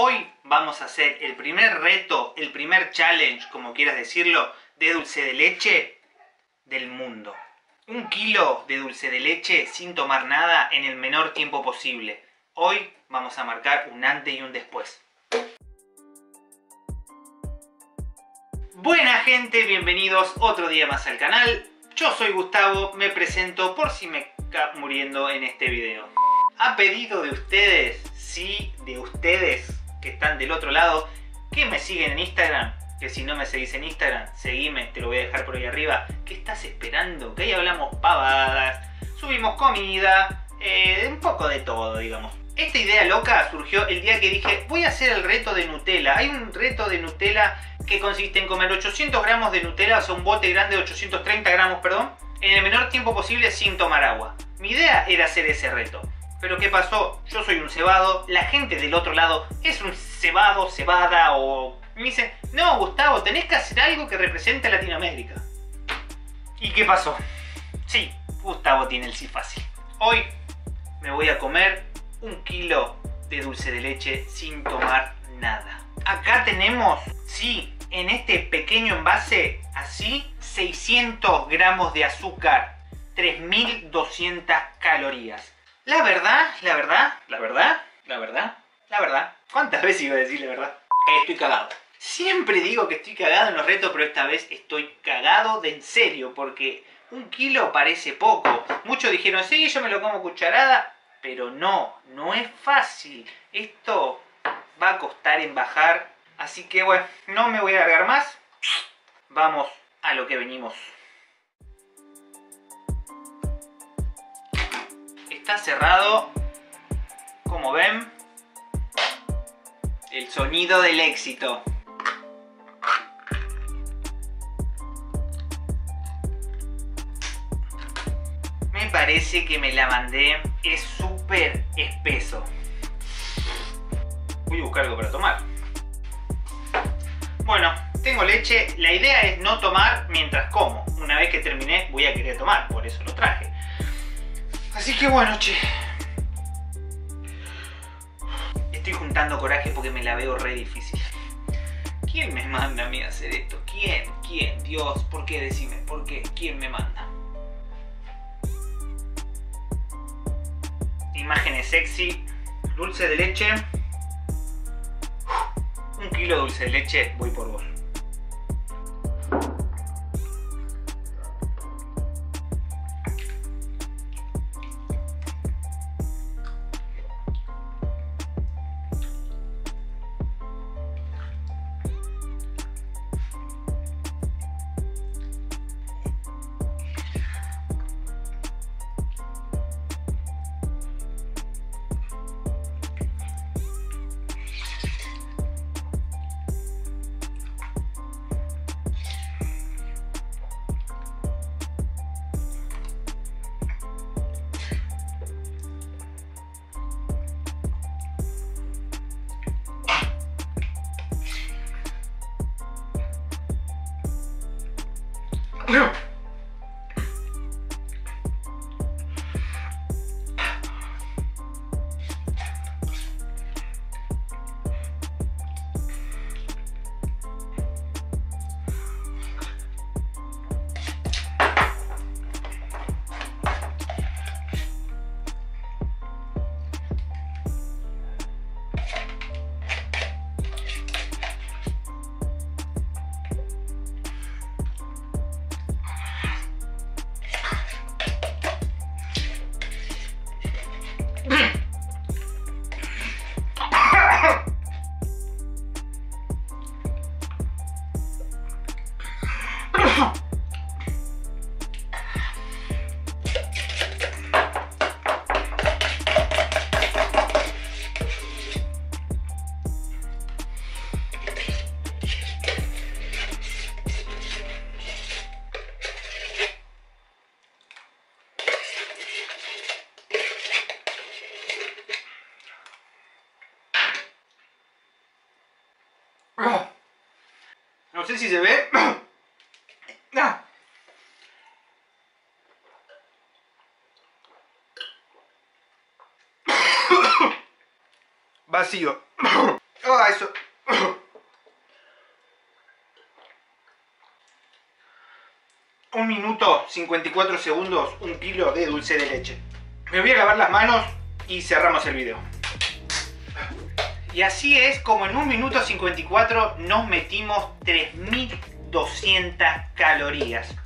Hoy vamos a hacer el primer reto, el primer challenge, como quieras decirlo, de dulce de leche del mundo. Un kilo de dulce de leche sin tomar nada en el menor tiempo posible. Hoy vamos a marcar un antes y un después. Buena gente, bienvenidos otro día más al canal. Yo soy Gustavo, me presento por si me ca muriendo en este video. A pedido de ustedes, sí, de ustedes que están del otro lado, que me siguen en Instagram, que si no me seguís en Instagram, seguime, te lo voy a dejar por ahí arriba. ¿Qué estás esperando? Que ahí hablamos pavadas, subimos comida, eh, un poco de todo, digamos. Esta idea loca surgió el día que dije, voy a hacer el reto de Nutella. Hay un reto de Nutella que consiste en comer 800 gramos de Nutella, o sea, un bote grande de 830 gramos, perdón, en el menor tiempo posible sin tomar agua. Mi idea era hacer ese reto. Pero ¿qué pasó? Yo soy un cebado, la gente del otro lado es un cebado, cebada o... Me dicen, no Gustavo, tenés que hacer algo que represente a Latinoamérica. ¿Y qué pasó? Sí, Gustavo tiene el sí fácil. Hoy me voy a comer un kilo de dulce de leche sin tomar nada. Acá tenemos, sí, en este pequeño envase, así, 600 gramos de azúcar, 3200 calorías. La verdad, la verdad, la verdad, la verdad, la verdad. ¿Cuántas veces iba a decir la verdad? Estoy cagado. Siempre digo que estoy cagado en los retos, pero esta vez estoy cagado de en serio, porque un kilo parece poco. Muchos dijeron, sí, yo me lo como cucharada, pero no, no es fácil. Esto va a costar en bajar, así que bueno, no me voy a alargar más. Vamos a lo que venimos. Está cerrado, como ven, el sonido del éxito. Me parece que me la mandé, es súper espeso. Voy a buscar algo para tomar. Bueno, tengo leche. La idea es no tomar mientras como. Una vez que terminé voy a querer tomar, por eso lo traje. Así que bueno, che. Estoy juntando coraje porque me la veo re difícil. ¿Quién me manda a mí a hacer esto? ¿Quién? ¿Quién? Dios, ¿por qué? Decime, ¿por qué? ¿Quién me manda? Imágenes sexy, dulce de leche. Un kilo de dulce de leche, voy por vos. Ow! No sé si se ve. Ah. Vacío. Ah, eso. Un minuto 54 segundos, un kilo de dulce de leche. Me voy a lavar las manos y cerramos el video. Y así es como en un minuto 54 nos metimos 3200 calorías.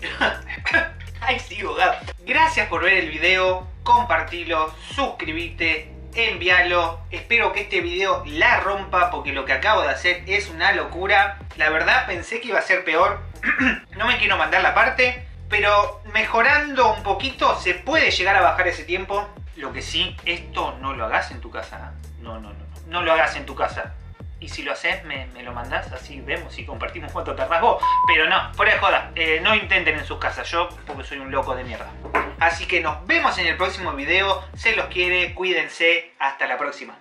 Ay, sigo, Gracias por ver el video, compartilo, suscríbete, envíalo. Espero que este video la rompa porque lo que acabo de hacer es una locura. La verdad pensé que iba a ser peor. no me quiero mandar la parte, pero mejorando un poquito se puede llegar a bajar ese tiempo. Lo que sí, esto no lo hagas en tu casa. No, no, no. No lo hagas en tu casa. Y si lo haces, me, lo mandás, así vemos y compartimos cuánto te vos. Pero no, fuera de joda, eh, no intenten en sus casas, yo porque soy un loco de mierda. Así que nos vemos en el próximo video, se los quiere, cuídense, hasta la próxima.